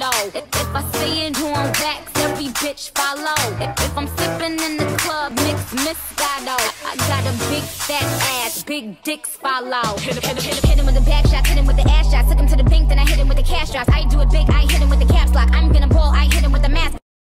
though. If, if I say it on wax, every bitch follow. If, if I'm sipping in the club, mix Moscato. I got a big fat ass, big dicks follow. Hit him, hit him, hit him, hit him with the back shots, hit him with the ass shots. Took him to the bank, then I hit him with the cash drops. I do it big, I hit him with the cash